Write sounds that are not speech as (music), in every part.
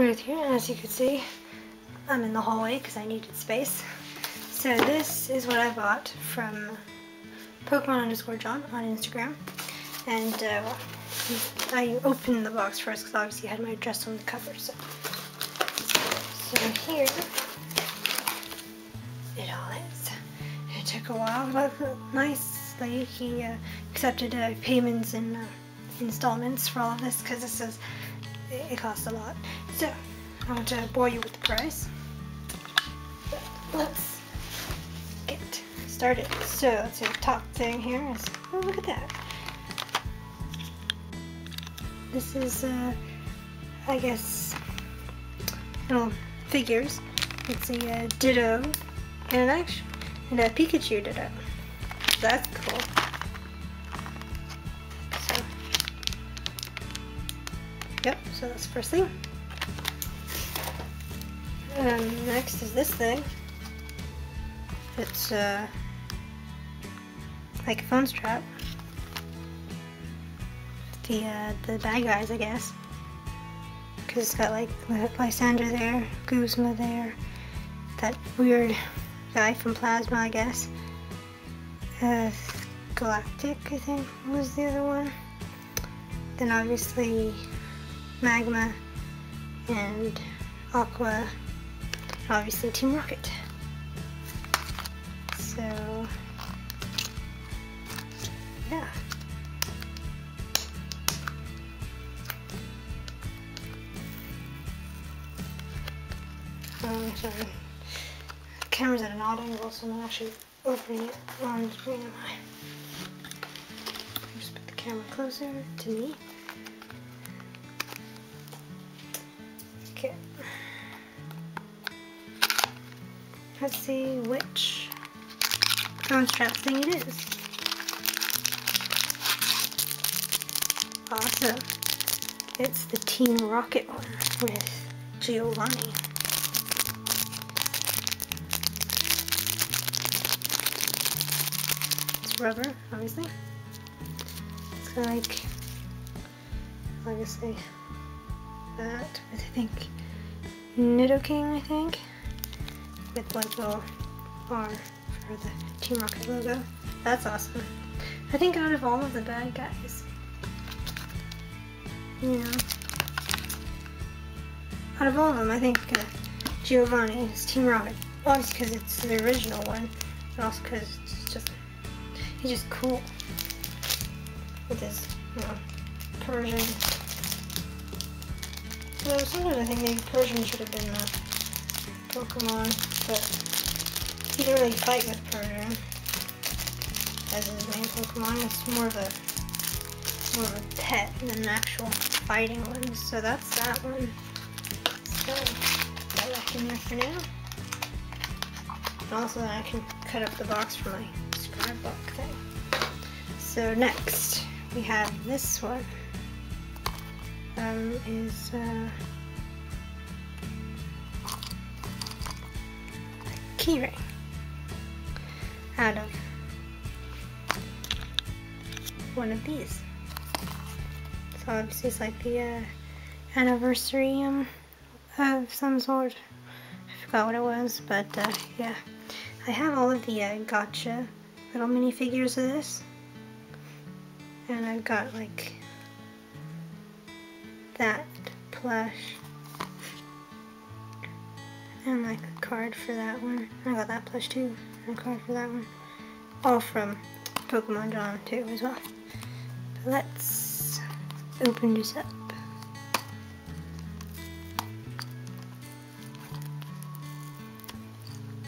right here. As you can see, I'm in the hallway because I needed space. So this is what I bought from Pokemon underscore John on Instagram. And uh, I opened the box first because obviously I had my address on the cover. So, so here it all is. It took a while, but nicely he uh, accepted uh, payments and uh, installments for all of this because this is it costs a lot. So I want to bore you with the price. But let's get started. So let's see the top thing here is oh look at that. This is uh I guess little figures. It's a uh, Ditto and an action and a Pikachu Ditto. That's cool. So Yep, so that's the first thing. Um, next is this thing. It's uh, like a phone strap. The uh, the bad guys, I guess. Because it's got like Lysandre there, Guzma there, that weird guy from Plasma, I guess. Uh, Galactic, I think, was the other one. Then obviously Magma and Aqua, obviously Team Rocket. So, yeah. Um, sorry. The camera's at an odd angle, so I'm not actually opening it on the screen, am I? Just put the camera closer to me. Let's see which strap thing it is. Awesome. It's the Team Rocket one with Giovanni. It's rubber, obviously. It's like, say, that with I think Nidoking, I think, with like little R for the Team Rocket logo. That's awesome. I think out of all of the bad guys, you know, out of all of them, I think uh, Giovanni is Team Rocket. Well, just because it's the original one, but also because it's just, he's just cool with his, you know, Persian so sometimes I think maybe Persian should have been the Pokemon, but he didn't really fight with Persian as his main Pokemon. It's more of a more of a pet than an actual fighting one. So that's that one. So that in there for now. And also I can cut up the box for my scrapbook thing. So next we have this one um, is uh, keyring out of one of these. So obviously it's like the uh, anniversary um, of some sort. I forgot what it was, but uh, yeah. I have all of the uh, gacha little minifigures of this. And I've got like that plush. And like card for that one. I got that plush too. And a card for that one. All from Pokemon John too as well. But let's open this up.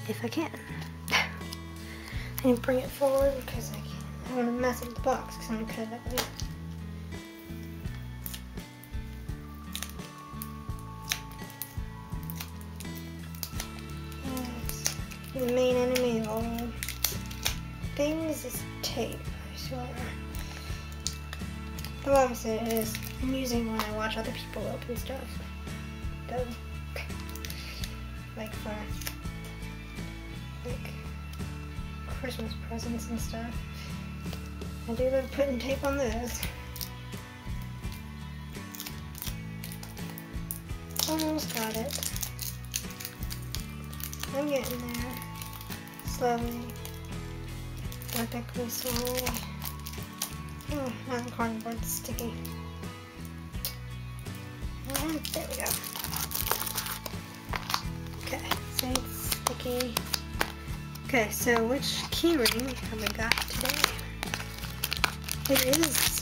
If I can. (laughs) I need to bring it forward because I can't. I want to mess up the box because I'm going to cut it up later. The main enemy of all things is tape, I swear. Though obviously it is amusing when I watch other people open stuff. Though, like for like Christmas presents and stuff. I do love putting tape on. Um, almost got it. I'm getting there. Slowly. Epically slowly. Oh, now the cardboard's sticky. And there we go. Okay, so it's sticky. Okay, so which keyring have we got today? It is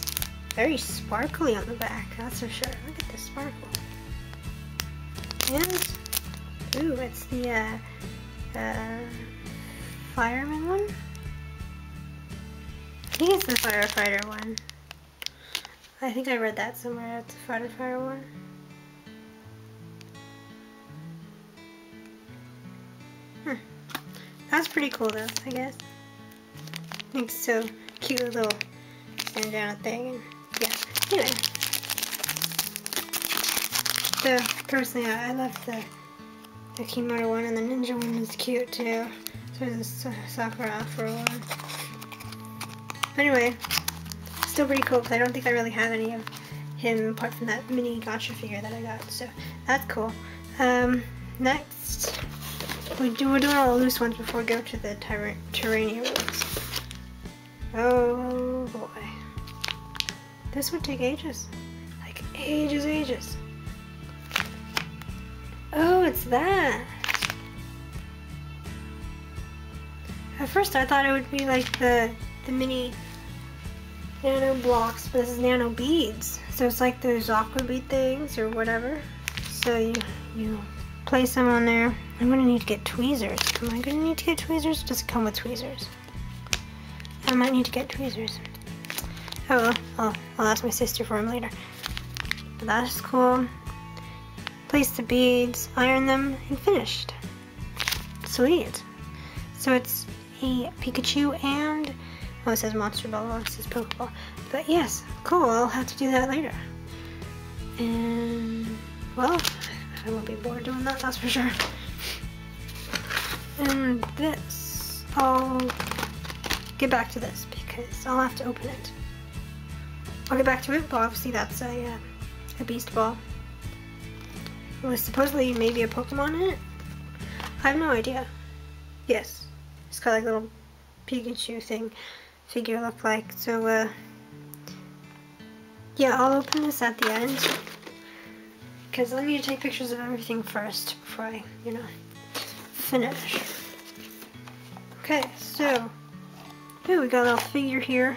very sparkly on the back, that's for sure. Look at the sparkle. And, ooh, it's the uh, uh, fireman one? I think it's the firefighter one. I think I read that somewhere, it's the firefighter one. Hmm. That's pretty cool though, I guess. I think so cute little stand down thing. yeah, anyway. So, personally, I, love the, the Kimono one, and the Ninja one is cute too. So there's a Sakura Afro one. Anyway, still pretty cool, because I don't think I really have any of him apart from that mini gacha figure that I got, so that's cool. Um, next, we do, we're doing all the loose ones before we go to the Tyra Terrania ones. Oh boy. This would take ages. Like ages, ages. Oh, it's that. At first I thought it would be like the, the mini nano blocks, but this is nano beads. So it's like those aqua bead things or whatever. So you, you place them on there. I'm gonna need to get tweezers. Am I gonna need to get tweezers? Does it come with tweezers? I might need to get tweezers. Oh well, I'll, I'll ask my sister for them later. But that's cool. Place the beads, iron them, and finished. Sweet. So it's a Pikachu and, oh it says Monster Ball, oh, it says Pokeball. But yes, cool, I'll have to do that later. And, well, I won't be bored doing that, that's for sure. And this, I'll get back to this because I'll have to open it. I'll get back to it, but obviously that's a, uh, a beast ball. Was supposedly maybe a Pokemon in it? I have no idea. Yes. It's got like a little Pikachu thing figure look like. So, uh, yeah, I'll open this at the end. Because I need to take pictures of everything first before I, you know, finish. Okay, so, ooh, we got a little figure here.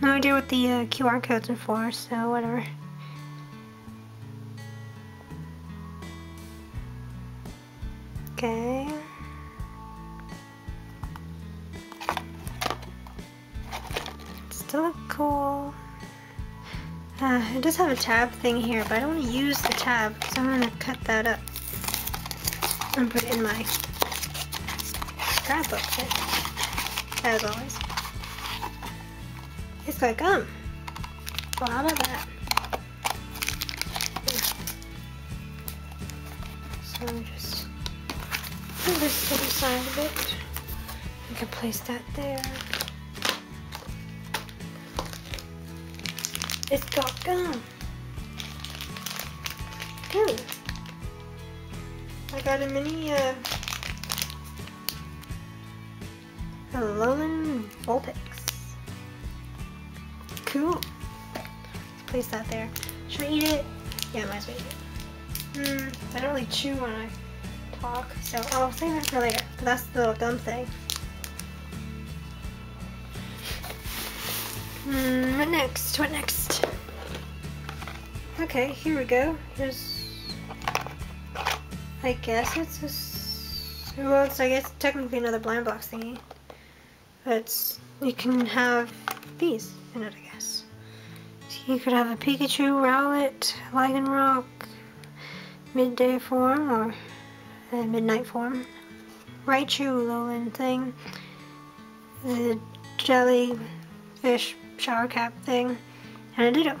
No idea what the uh, QR codes are for, so whatever. Okay. Still look cool. Uh, it does have a tab thing here, but I don't want to use the tab because I'm going to cut that up and put it in my scrapbook kit, as always. It's got gum. Well, how about that? So i just put this to the side of it. You can place that there. It's got gum. Ooh. I got a mini uh, Alolan Vulpix. Cool. Let's place that there. Should I eat it? Yeah, I might as well eat it. Hmm, I don't really chew when I talk, so I'll save it for later. But that's the little gum thing. Hmm, what next? What next? Okay, here we go. Here's, I guess it's a, well, it's I guess technically another blind box thingy. But you can have these in it, guess. You could have a Pikachu, Rowlet, Rock, midday form, or a midnight form. Raichu, Alolan thing. The jellyfish shower cap thing. And a Ditto.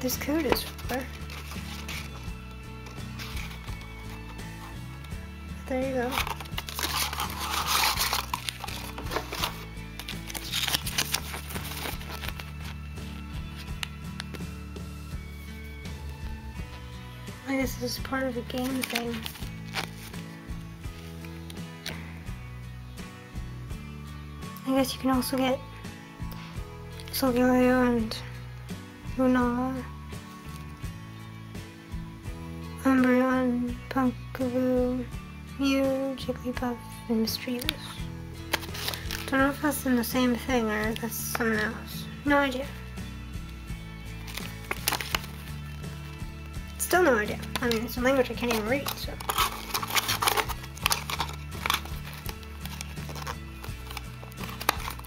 This code is for. There you go. I guess this is part of a game thing. I guess you can also get Solgaleo and Lunala, Umbreon, Pumpkaboo, Mew, Jigglypuff, and Mismagius. Don't know if that's in the same thing or that's someone else. No idea. Still no idea. I mean, it's a language I can't even read, so.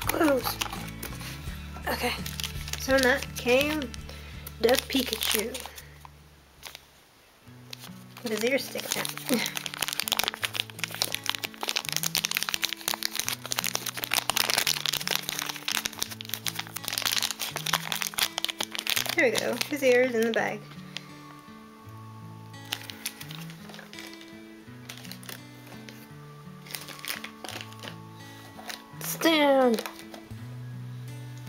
Close. Okay. So that came the Pikachu. With his ears sticking. There we go. His ears in the bag. Stand.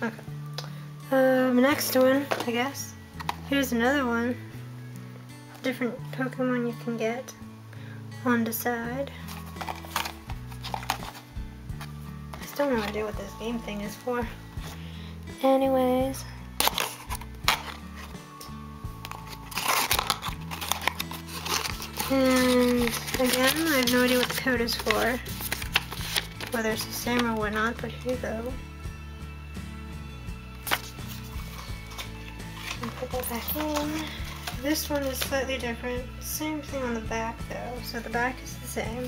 Okay. Um, next one, I guess. Here's another one. Different Pokemon you can get on the side. I still no idea what this game thing is for. Anyways. And again, I have no idea what the code is for. Whether it's the same or whatnot, but here you go. This one is slightly different. Same thing on the back though. So the back is the same.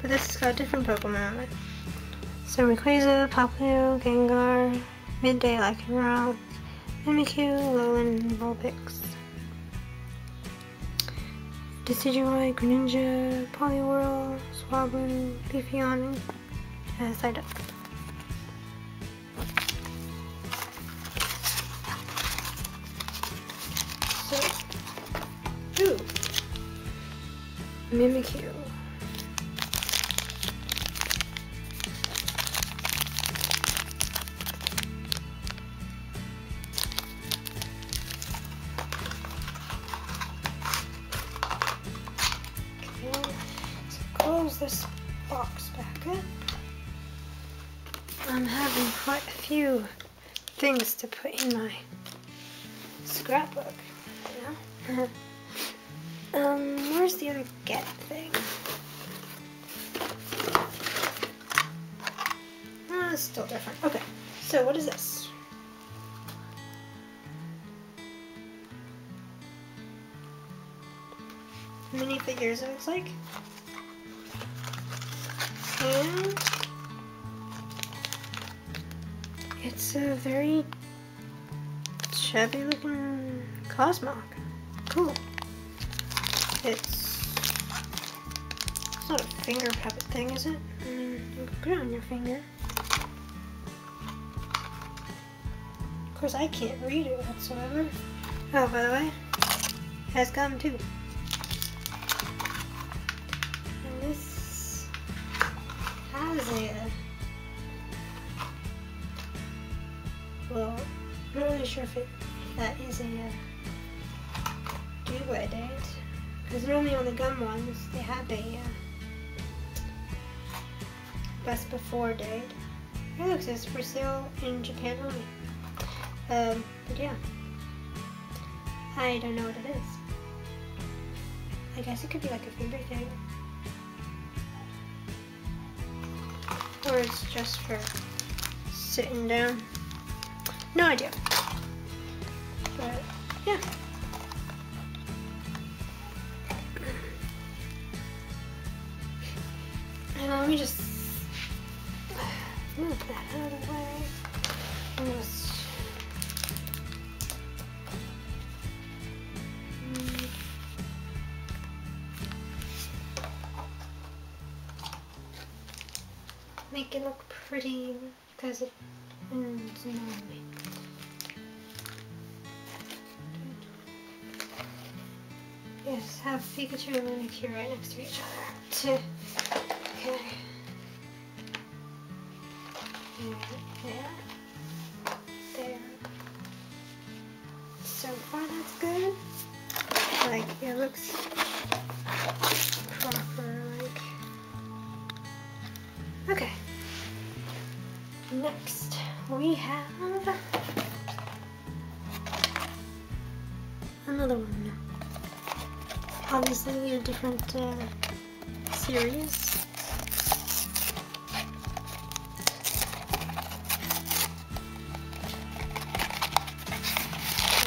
But this has got different Pokemon on it. So Rayquaza, Popplio, Gengar, Midday Lycanroc, Mimikyu, Alolan, Vulpix. Decidueye, Greninja, Poliwhirl, Swablu, Leafeon, and Psyduck. Mimikyu. This box back up. I'm having quite a few things to put in my scrapbook. (laughs) Where's the other get thing? Oh, it's still different. Okay, so what is this? Minifigures, it looks like. And it's a very chubby looking Cosmog. Cool. It's not a finger puppet thing, is it? I mean, you can put it on your finger. Of course, I can't read it whatsoever. Oh, by the way, has gum too. And this has a well, I'm not really sure if, it, that is a uh, due date. Because normally on the gum ones, they have a date. It looks it's for sale in Japan only. Um, but yeah. I don't know what it is. I guess it could be like a finger thing. Or it's just for sitting down. No idea. Pikachu and Mimikyu right next to each other. Two. Uh, series.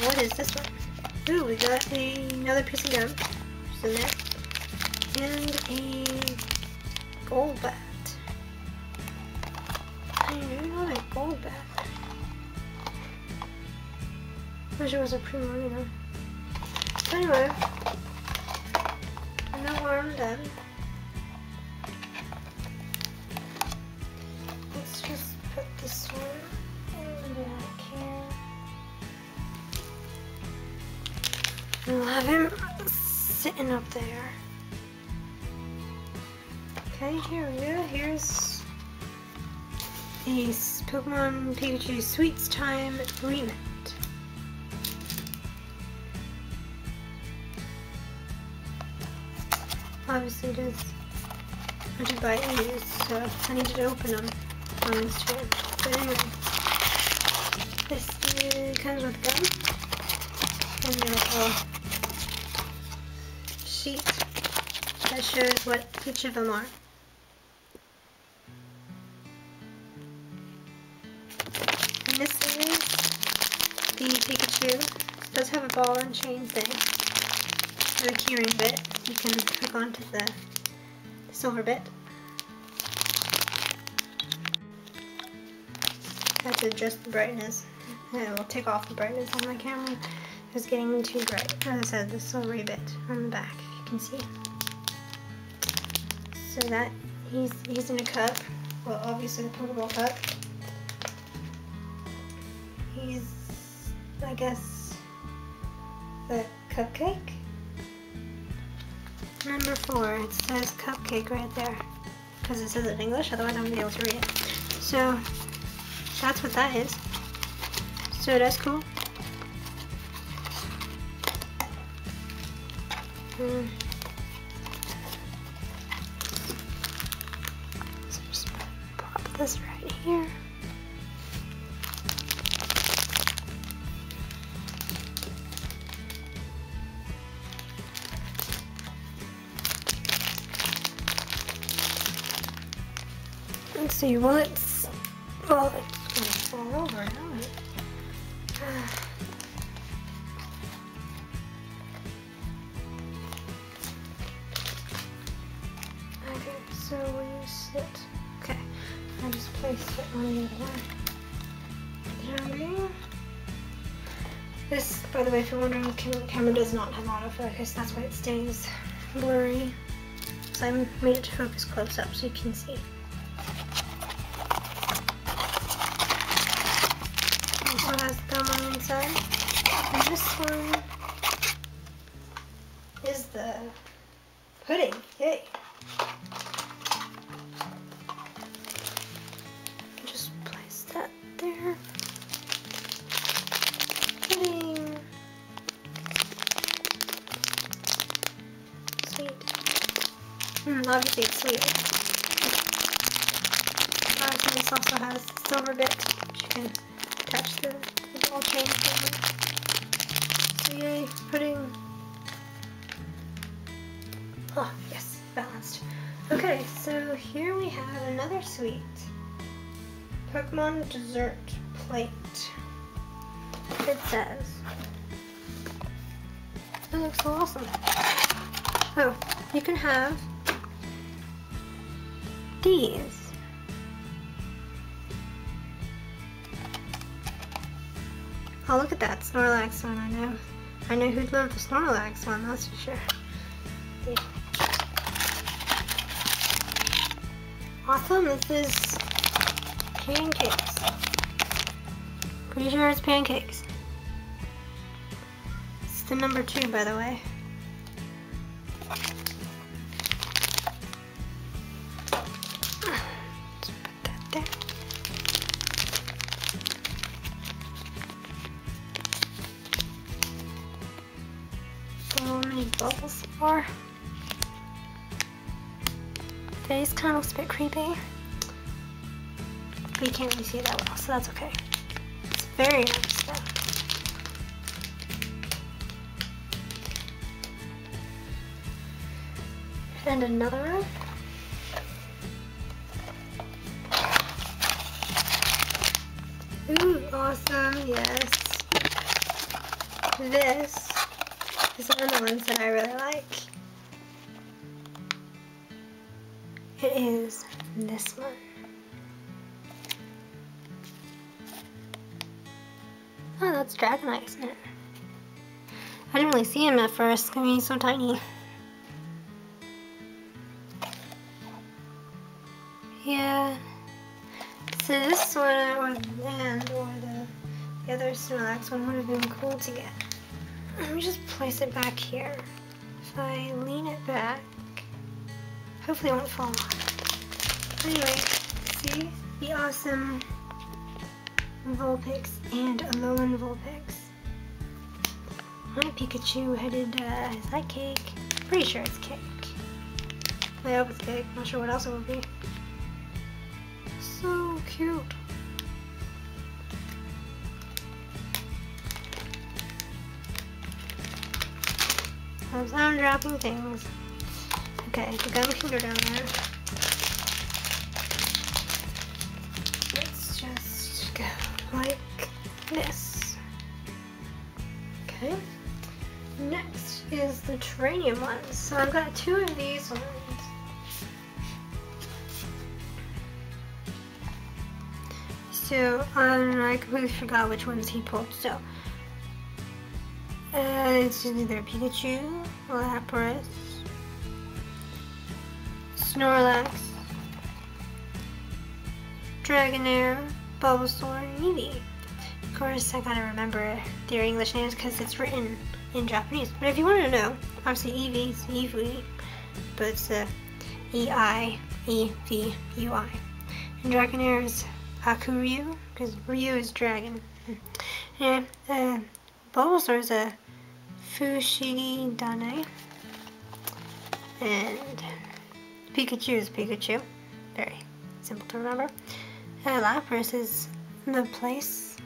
What is this one? Ooh, we got a, another piece of gum. Just in there. And a gold bat. I not a Golbat. Wish it was a Primarina. Anyway, no harm done. Let's just put this one in the back here. Have him sitting up there. Okay, here we go. Here's the Pokemon Pikachu Sweets Time Re-Ment. Obviously there's a to buy these, so I needed to open them on Instagram. But anyway, this uh, comes with gum and a little sheet that shows what each of them are. And this is the Pikachu. It does have a ball and chain thing. and a keyring bit. You can hook onto the, the silver bit. I to adjust the brightness. And I will take off the brightness on my camera. It's getting too bright. As I said, the silvery bit on the back, if you can see. So that he's he's in a cup. Well, obviously the portable cup. He's, I guess, the cupcake. Number four, it says cupcake right there. Because it says it in English, otherwise I wouldn't be able to read it. So, that's what that is. So that's cool. Hmm. So just pop this right see, it's, well it's gonna fall over, it? (sighs) Okay, so when you sit, okay, I just placed it on the other one. There we go. This, by the way, if you're wondering, the camera does not have autofocus, that's why it stays blurry. So I made it to focus close up so you can see. Have these. Oh, look at that Snorlax one. I know. I know who'd love the Snorlax one, that's for sure. Awesome, this is pancakes. Pretty sure it's pancakes. It's the number two, by the way. Can't really see that well, so that's okay. It's very nice though. And another one. Ooh, awesome, yes. This is one of the ones that I really like. See him at first. I mean, he's so tiny. Yeah. So this one, or and or the the other Snorlax one would have been cool to get. Let me just place it back here. If I lean it back, hopefully it won't fall off. Anyway, see the awesome Vulpix and Alolan Vulpix. A Pikachu headed, uh, is that cake? Pretty sure it's cake. I hope it's cake, not sure what else it would be. So cute. I'm dropping things. Okay, the gum can go down there. Is ones. So I've got two of these ones. So um, I completely forgot which ones he pulled. So uh, it's either Pikachu, Lapras, Snorlax, Dragonair, Bulbasaur, and Eevee. Of course, I gotta remember their English names because it's written in Japanese. But if you want to know, obviously Eevee is Eevee, but it's uh, E-I-E-V-U-I. And Dragonair is Hakuryu, because Ryu is dragon. And uh, Bulbasaur is a Fushigidane. And Pikachu is Pikachu. Very simple to remember. Uh, Lapras is the place.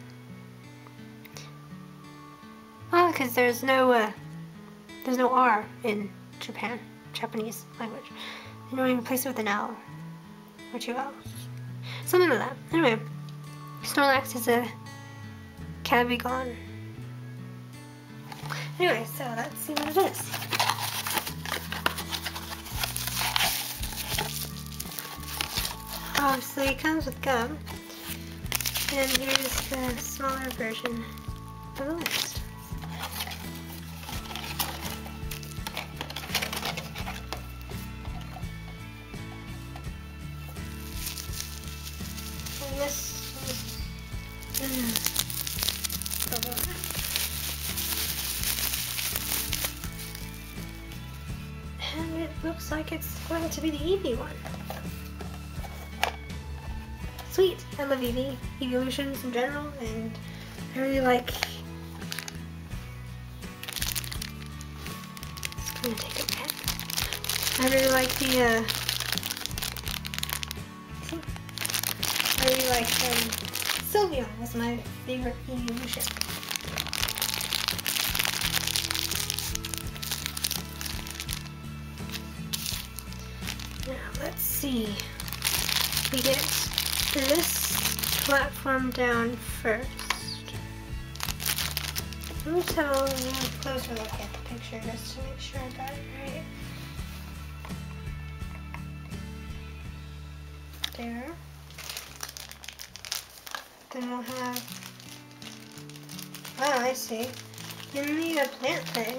Well, because there's no uh, there's no R in Japan, Japanese language. You don't even place it with an L or two L's. Something like that. Anyway, Snorlax is a Kabigon. Anyway, so let's see what it is. Oh, Obviously, it comes with gum. And here's the smaller version of the list. The Eevee one. Sweet! I love Eevee, evolutions in general, and I really like... Gonna take a. I really like the, uh... I really like, um, Sylveon was my favorite evolution. See. We get this platform down first. Let me have a little closer look at the picture just to make sure I got it right. There. Then we'll have, oh I see, in the plant thing,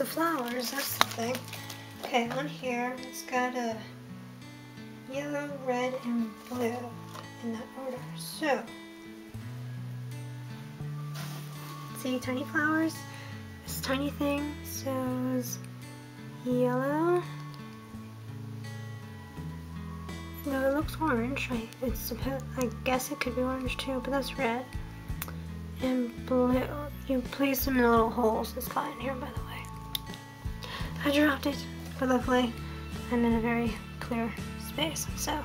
the flowers, that's the thing. Okay, on here, it's got a yellow, red, and blue in that order. So, see tiny flowers. This tiny thing shows yellow. No, it looks orange. I, it's supposed, I guess it could be orange too, but that's red. And blue. You place them in little holes. It's in here, by the way. I dropped it, but luckily I'm in a very clear space, so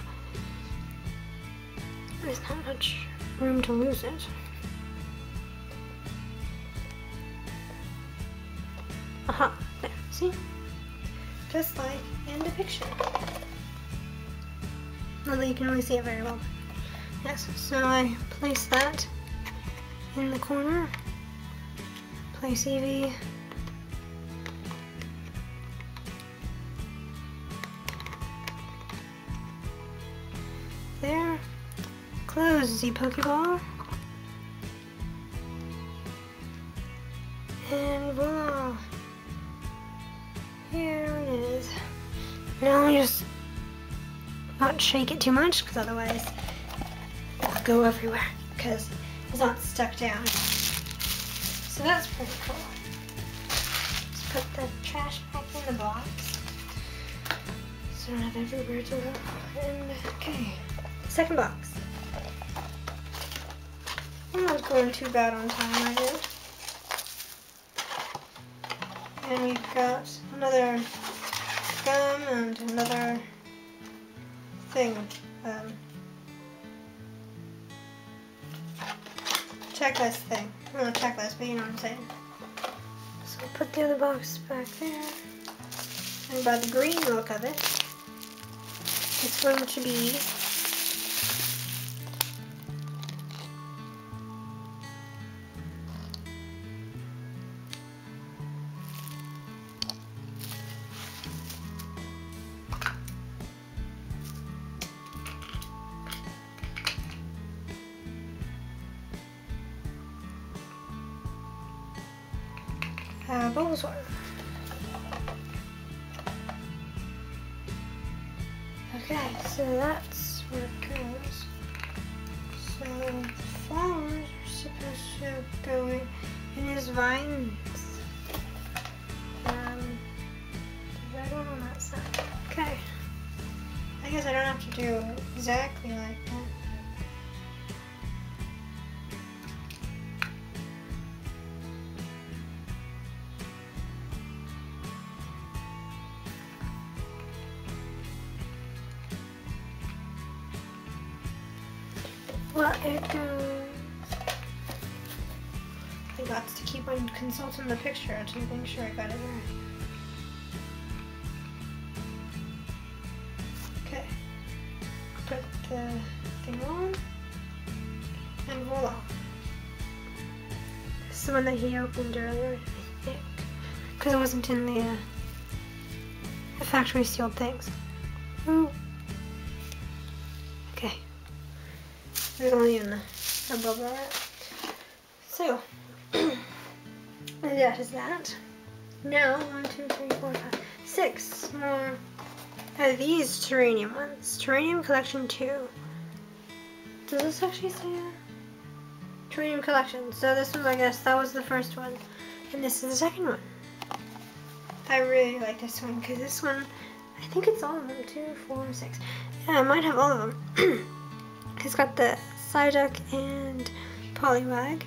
there's not much room to lose it. Aha, there, see? Just like in the picture. Although you can really see it very well. Yes, so I place that in the corner. Place Eevee. Close the Pokeball. And voila. Here it is. Now I'm just not shake it too much because otherwise it'll go everywhere because it's not stuck down. So that's pretty cool. Let's put the trash back in the box so I don't have everywhere to go. And okay, second box. I'm not going too bad on time, I did. And we've got another gum and another thing. Um, checklist thing. Not checklist, but you know what I'm saying. So I'll put the other box back there. And by the green look of it, it's going to be consulting the picture to make sure I got it right. Okay. Put the thing on. And voila. This is the one that he opened earlier, I think. Because it wasn't in the, uh, the factory sealed things. Terranium Collection 2. Does this actually say that? Collection. So this was, I guess, that was the first one. And this is the second one. I really like this one because this one, I think it's all of them. Two, four, six. Yeah, I might have all of them. (clears throat) It's got the Psyduck and Poliwag,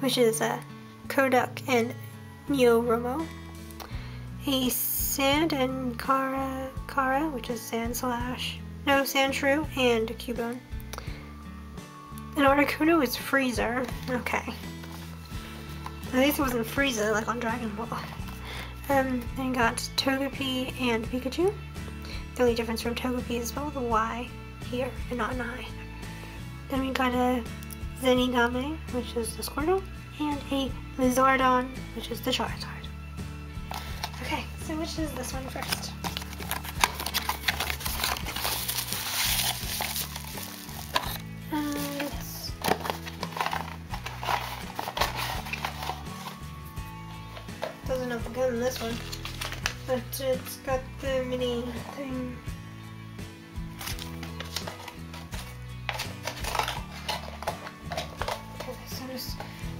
which is a Koduck and Nyoromo. A Sand and Kara, Kara, which is Sand Slash, no, Sandshrew, and Cubone. And Articuno is Freezer. Okay. At least it wasn't Freezer like on Dragon Ball. Um, then got Togepi and Pikachu. The only difference from Togepi is spelled with a Y here and not an I. Then we got a Zenigame, which is the Squirtle, and a Lizardon, which is the Charizard. Okay, so which is this one first? This. Doesn't have the gun in this one, but it's got the mini thing. Okay, so I'm just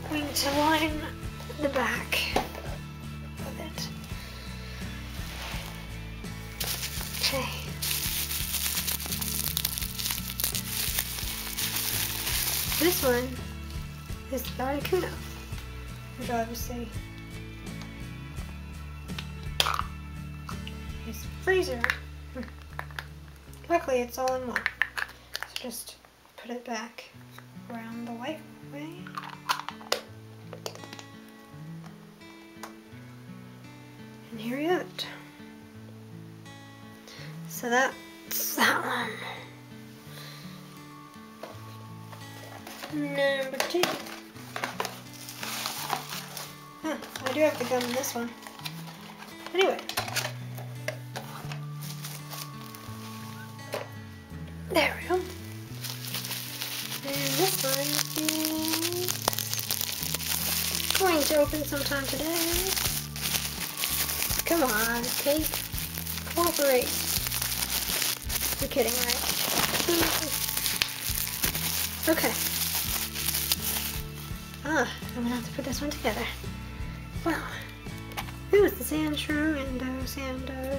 going to line the back obviously is freezer. Hmm. Luckily, it's all in one. So just put it back around the white way. And here we have it. So that's that one. Number two. Huh, I do have the gum in this one. Anyway. There we go. And this one is going to open sometime today. Come on, cake. Cooperate. You're kidding, right? Okay. Ah, I'm gonna have to put this one together. Wow. Who is the Sandshrew and uh, sand, uh,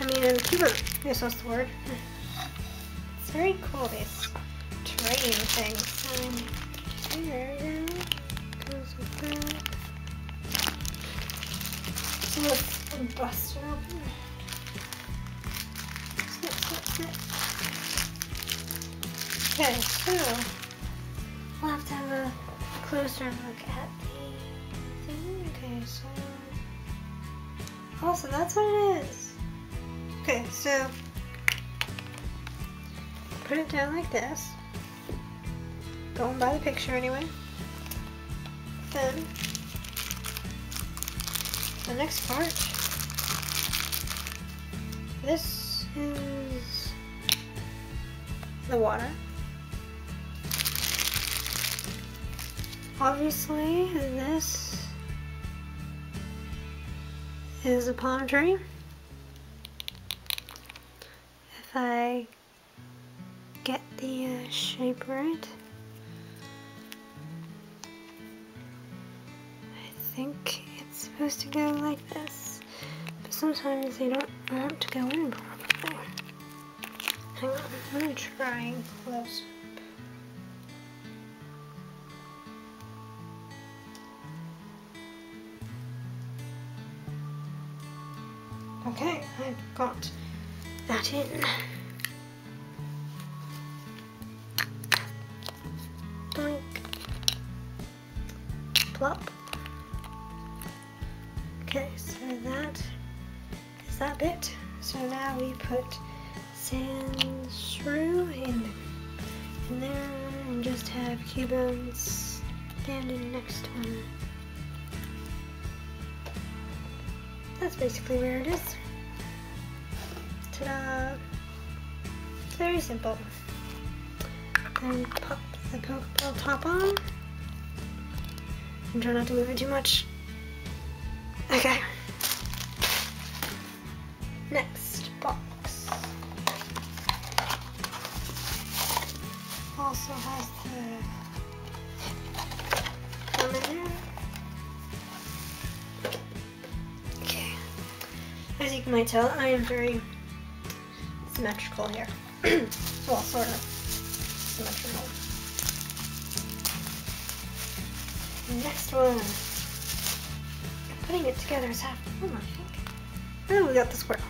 I mean, uh, keeper. Yes, that's the word. It's very cool, these terrain things. Um, here. Goes with that. So let's bust it open. Snip, snip, snip. Okay, so we'll have to have a closer look also that's what it is. Okay, so put it down like this. Going by the picture anyway. Then the next part. This is the water. Obviously, this is a palm tree. If I get the uh, shape right, I think it's supposed to go like this, but sometimes they don't want to go in properly. Hang on, I'm gonna try close. I've got that in. It too much. Okay. Next box. Also has the gum in there. Okay. As you might tell, I am very symmetrical here. (clears throat) well, sort of one. Putting it together is half fun, I think. Oh, we got the squirrel.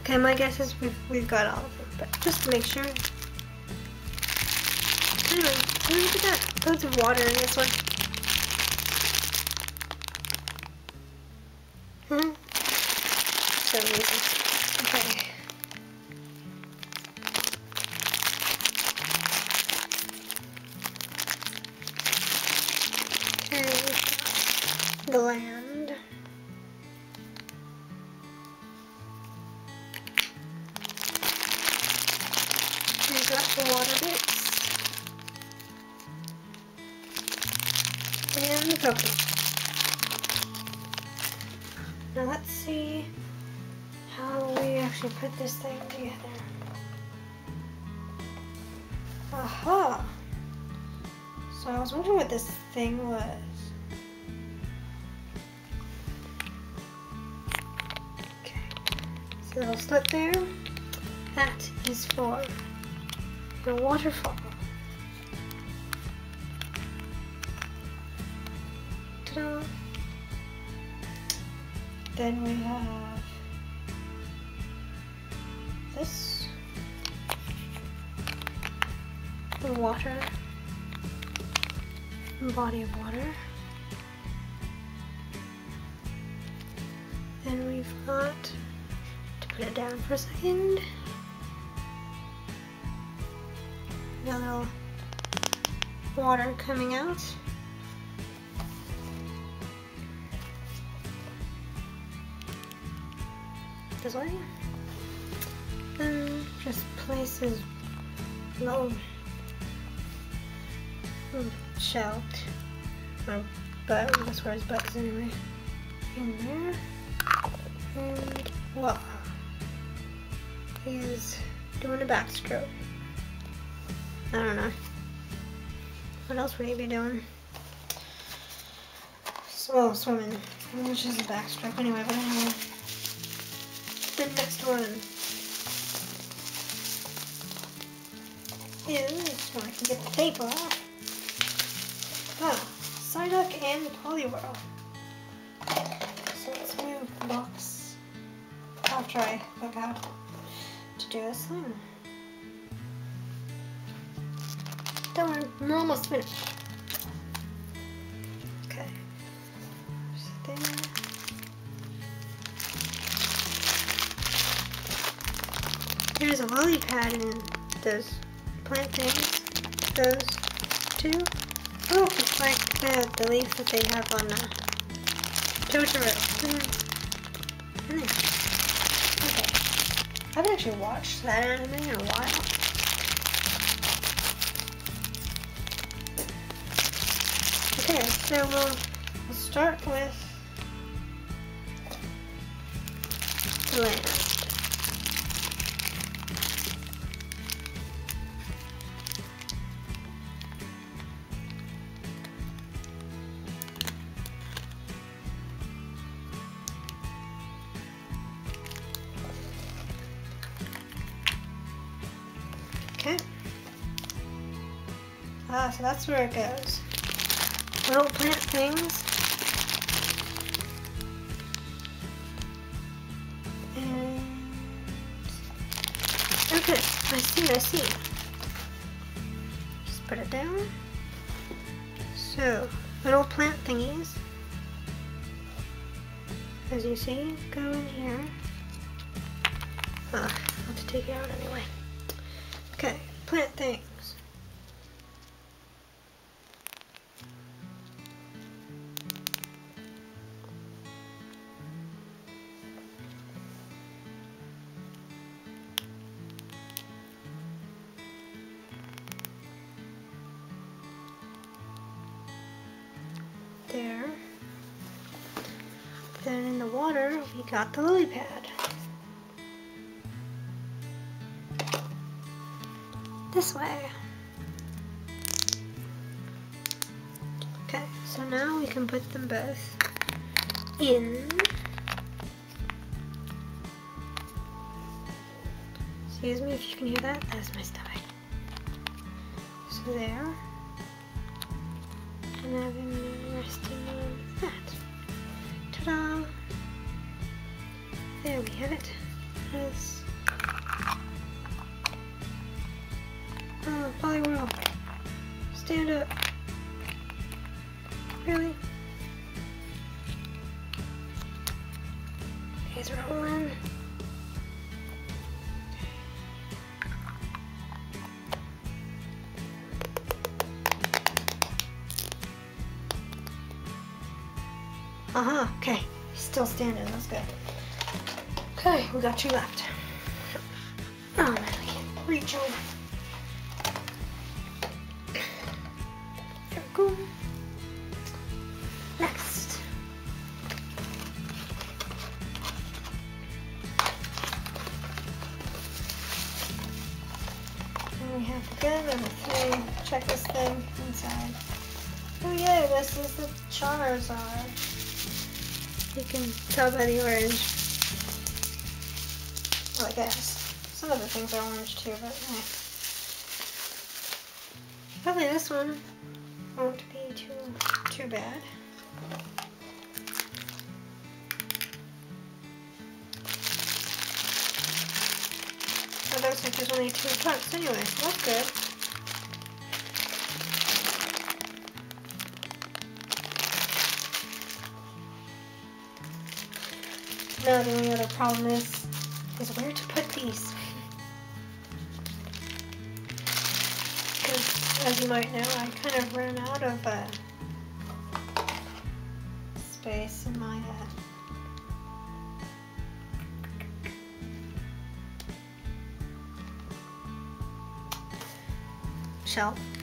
Okay, my guess is we've, we've got all of them, but just to make sure. Anyway, look at that. Loads of water in this one. Thing was. Okay. So little slit there. That is for the waterfall. Body of water. Then we've got to put it down for a second. A little water coming out. This way. Then just places little, little shell um, My butt, that's where his butt is anyway. In there. And voila. He is doing a backstroke. I don't know. What else would he be doing? Well, swimming. Which is a backstroke anyway, but anyway the next one is, so I can get the paper off, Psyduck and Poliwhirl. So let's move the box after I hook out to do this thing. Don't worry, we're almost finished. Okay. there. There's a lily pad in those plant things. Those two. Oh, it's like the, leaf that they have on the Totoro. Mm. Okay. I haven't actually watched that anime in a while. Okay, so we'll, we'll start with the land. That's where it goes. Little plant things. And... Okay, I see, I see. Just put it down. So, little plant thingies. As you see, go in here. Ugh, I'll have to take it out anyway. Okay, plant things. Got the lily pad. this way. Okay, so now we can put them both in. Excuse me if you can hear that, that's my stomach. So there. Still standing, that's good. Okay, we got two left. Oh man, I can't reach over. Next. And we have gun and the. Check this thing inside. Oh yeah, this is the Charizard. You can tell by the orange. Well, I guess. Some of the things are orange too, but eh. Probably this one won't be too too bad. It looks like there's only two cups anyway, that's good. The only other problem is, is where to put these. As you might know, I kind of ran out of uh, space in my uh, shelf.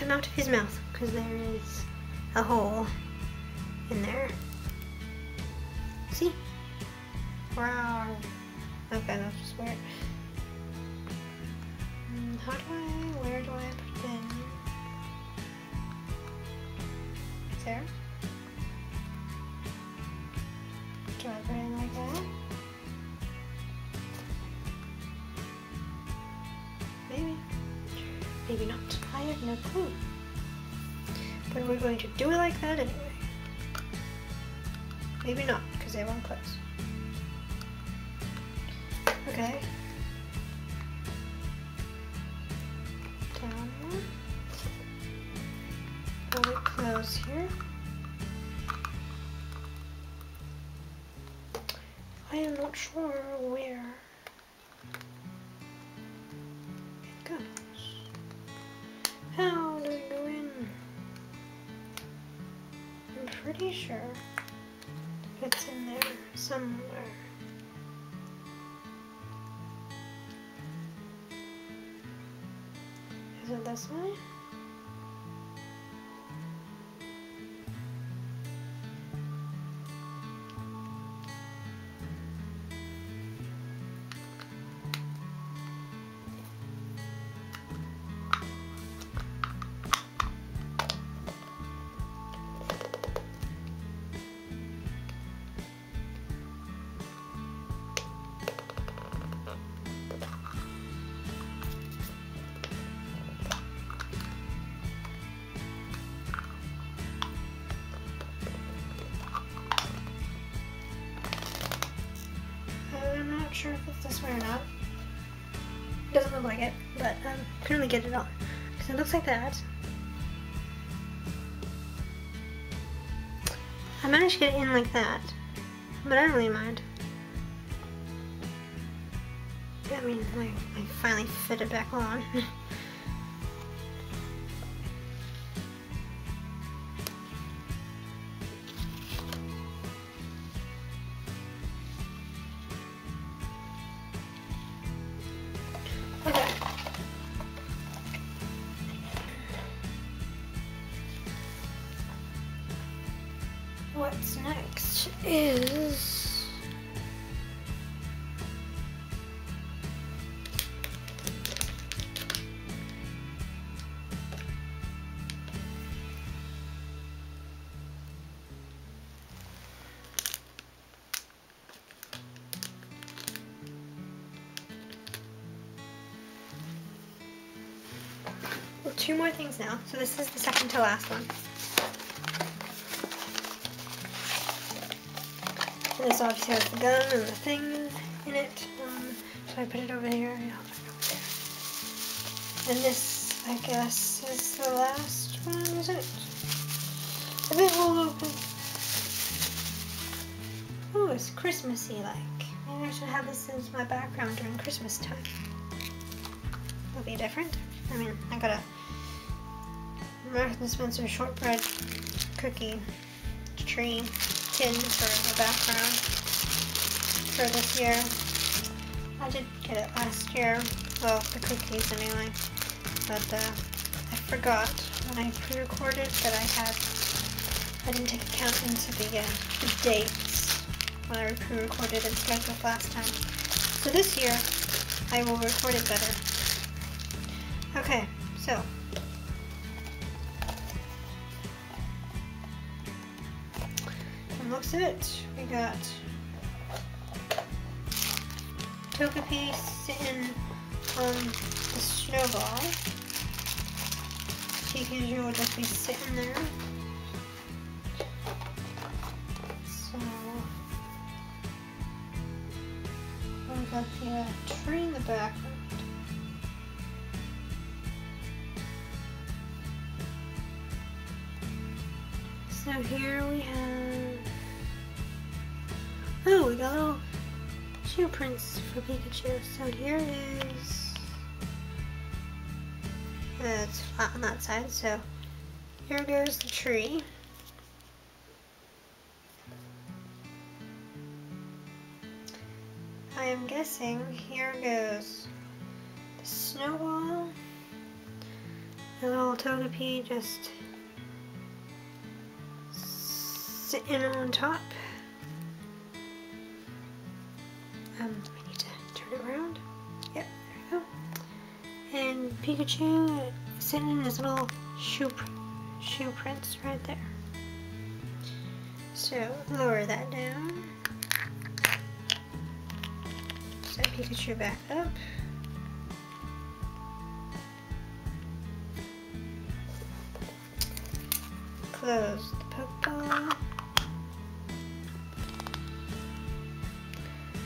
Come out of his mouth because there is a hole in there. See? Wow. Okay, that's just weird. Mm, How do I, where do I put it in? There? Do I put Maybe not. I have no clue. But we're going to do it like that anyway. Maybe not, because they won't close. Okay. Couldn't really get it on. Because it looks like that. I managed to get it in like that, but I don't really mind. I mean, I, I finally fit it back on. (laughs) two more things now. So this is the second to last one. And this obviously has the gun and the thing in it. Um, so I put it over here. And this, I guess, is the last one, is it? A bit will open. Oh, it's Christmassy like. Maybe I should have this as my background during Christmas time. It'll be different. I mean, I got a Marks and Spencer shortbread cookie tree tin for the background for this year. I did get it last year. Well, the cookies anyway. But uh, I forgot when I pre-recorded that I had, I didn't take account into the, uh, the dates when I pre-recorded and scheduled last time. So this year, I will record it better. Okay, so. Looks it, we got Togepi sitting on the snowball. Pikachu will just be sitting there. So, we've got the uh, tree in the background. So here we have, little shoe prints for Pikachu. So here is, uh, it's flat on that side, so here goes the tree. I am guessing here goes the snowball, the little Togepi just sitting on top. Um, I need to turn it around. Yep, there we go. And Pikachu sitting in his little shoe, shoe prints right there. So, lower that down. Set Pikachu back up. Close the Pokeball.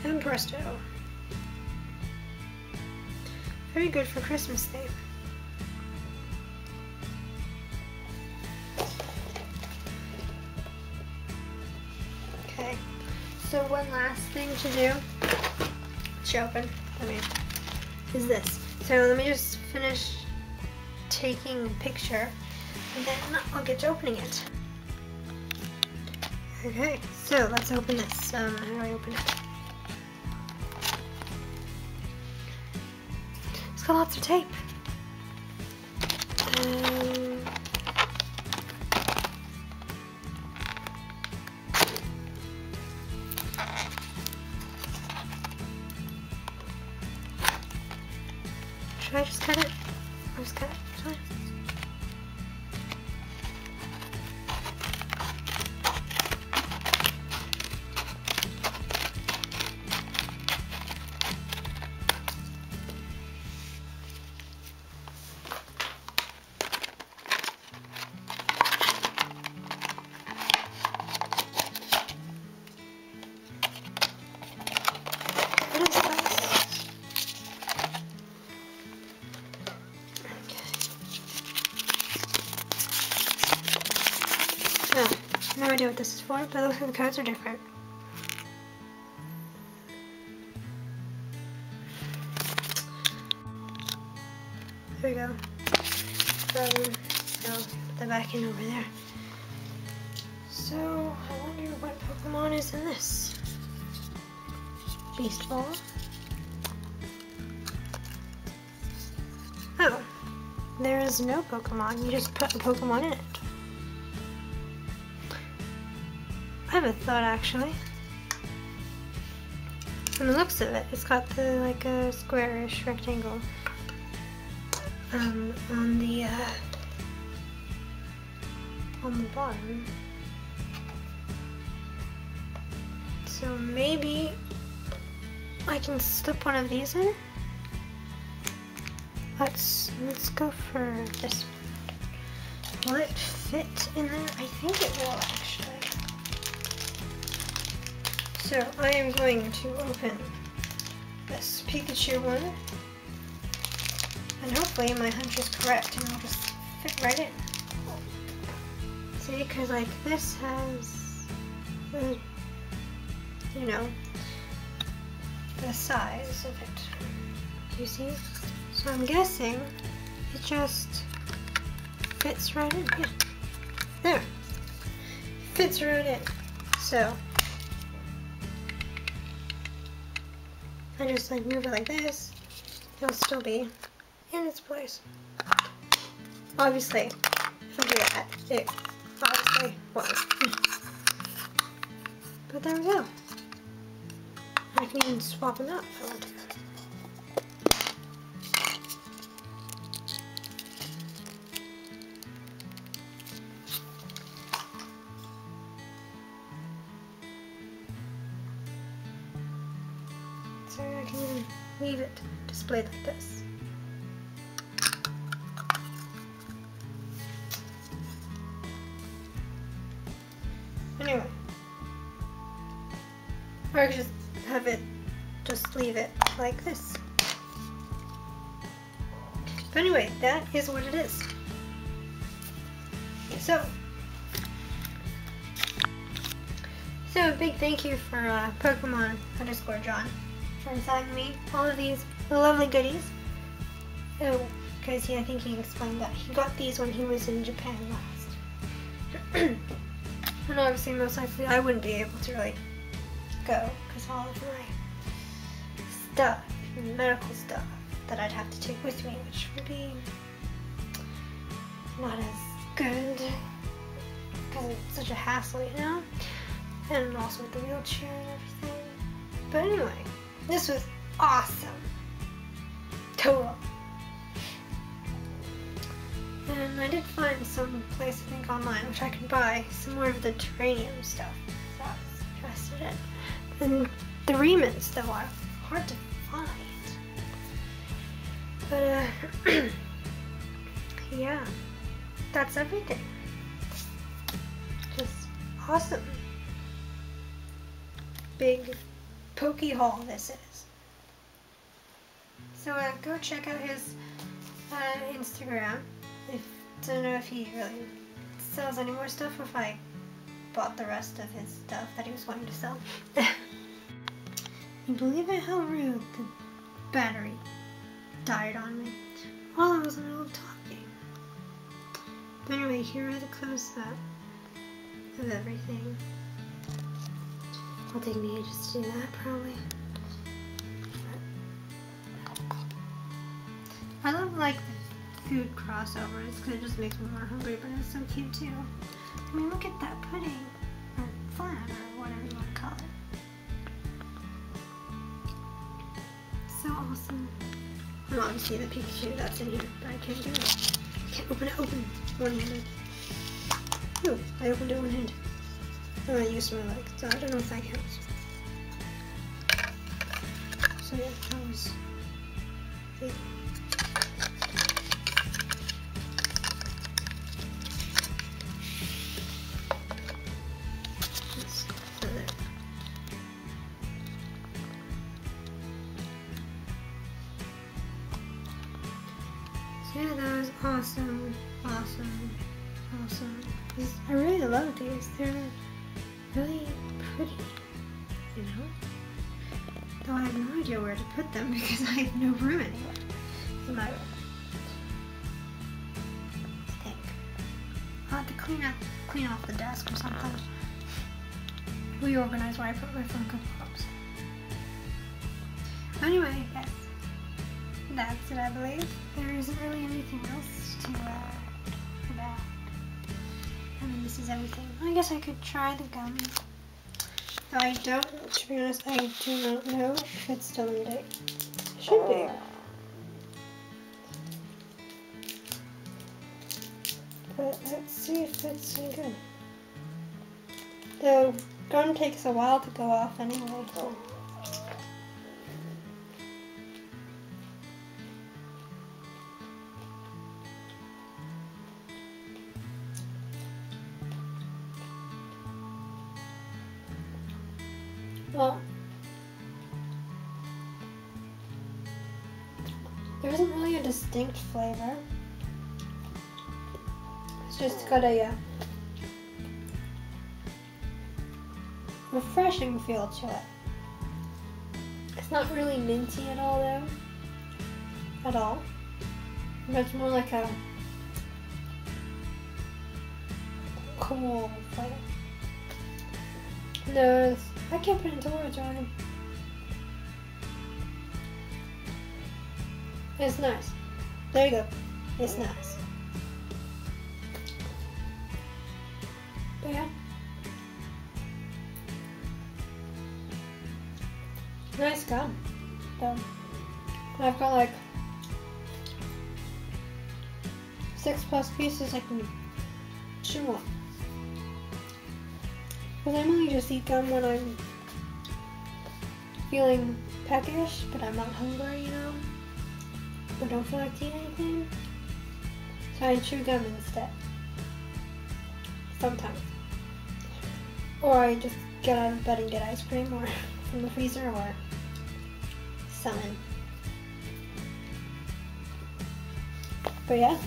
And presto. Very good for Christmas Day. Okay, so one last thing to do, should open, I mean, is this. So let me just finish taking a picture and then I'll get to opening it. Okay, so let's open this. Um, how do I open it? Got lots of tape. Idea what this is for, but the (laughs) codes are different. There we go. Um, put that back in over there. So, I wonder what Pokemon is in this. Beast Ball. Oh, there is no Pokemon. You just put a Pokemon in it. A thought actually. From the looks of it, it's got the like a squarish rectangle um, on the uh, on the bottom. So maybe I can slip one of these in. Let's let's go for this one. Will it fit in there? I think it will actually. So I am going to open this Pikachu one. And hopefully my hunch is correct and it'll just fit right in. See, because like this has, uh, you know, the size of it. You see? So I'm guessing it just fits right in. Yeah. There. Fits right in. So I just like move it like this. It'll still be in its place. Obviously, if I do that it obviously was. (laughs) but there we go. I can even swap them out if I want to. Leave it displayed like this. Anyway. Or I could just have it, just leave it like this. But anyway, that is what it is. So, so a big thank you for uh, Pokemon underscore John for selling me all of these lovely goodies. Oh, because he, I think he explained that he got these when he was in Japan last. (clears throat) and obviously, most likely, I wouldn't be able to really go because all of my stuff, medical stuff, that I'd have to take with me, which would be not as good because it's such a hassle, you know? And also with the wheelchair and everything. But anyway, this was awesome. Total. And I did find some place, I think, online, which I could buy some more of the Terranium stuff that I was interested in. And the Re-Ments, though, are hard to find. But, uh, (clears throat) yeah, that's everything. Just awesome. Big PokéHaul this is. So uh, go check out his uh, Instagram. If don't know if he really sells any more stuff or if I bought the rest of his stuff that he was wanting to sell. (laughs) you believe it how rude the battery died on me while I was in the middle of talking. But anyway, here are the close-up of everything. It'll take me ages to do that, probably. I love, like, food crossovers, because it just makes me more hungry, but it's so cute, too. I mean, look at that pudding, or flan, or whatever you want to call it. So awesome. And obviously the Pikachu that's in here, but I can't do it. I can't open it open one-handed. Ooh, I opened it one-handed. And I used my leg, so I don't know if that counts. So yeah, that was it. Them (laughs) because I have no room anywhere in my room. I think. I'll have to clean up, clean off the desk or something. Reorganize where I put my Funko Pops. Anyway, yes. That's it, I believe. There isn't really anything else to, uh, about. I mean, this is everything. I guess I could try the gum. I don't, to be honest, I do not know if it's still in date. It should be. Oh. But let's see if it's any good. The gum takes a while to go off anyway, so. Well, there isn't really a distinct flavor. It's just got a uh, refreshing feel to it. It's not really minty at all, though. At all. But it's more like a cool flavor. No, I can't put into words, Ryan. It's nice. There you go. It's nice. Yeah. Nice gum. Though. I've got like six plus pieces I can chew on. Because I only just eat gum when I'm feeling peckish, but I'm not hungry, you know? Or don't feel like eating anything. So I chew gum instead. Sometimes. Or I just get out of bed and get ice cream or (laughs) from the freezer or something. But yeah.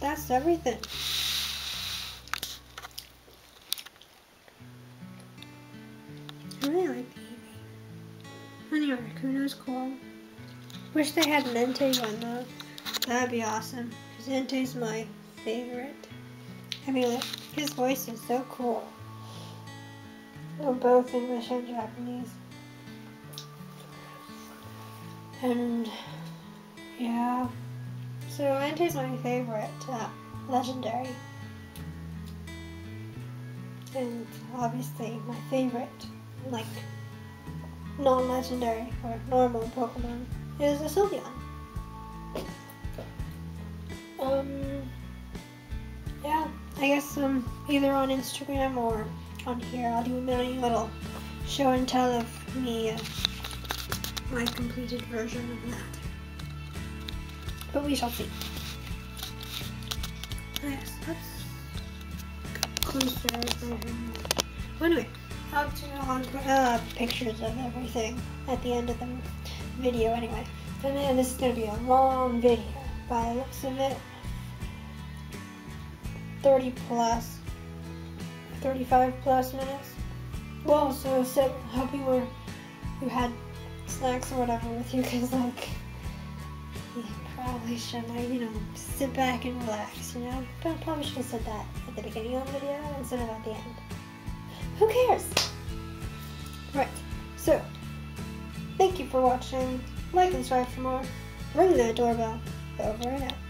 That's everything. Wish they had an Entei one though. That'd be awesome. Because Entei's my favorite. I mean, like, his voice is so cool. They're both English and Japanese. And, yeah. So, Entei's my favorite uh, legendary. And obviously, my favorite, like, non-legendary or normal Pokemon is a Sylveon. Um, yeah, I guess um, either on Instagram or on here, I'll do a mini little show and tell of me, uh, my completed version of that. But we shall see. Yes, that's closer. Well, anyway, I'll do uh, pictures of everything at the end of the video anyway. And then this is going to be a long video by the looks of it. 30 plus, 35 plus minutes. Well, so, so hope you were, you had snacks or whatever with you, because like, you probably should like, you know, sit back and relax, you know? But I probably should have said that at the beginning of the video instead of at the end. Who cares? Right, so, thank you for watching. Like and subscribe for more. Ring that doorbell. Over and out.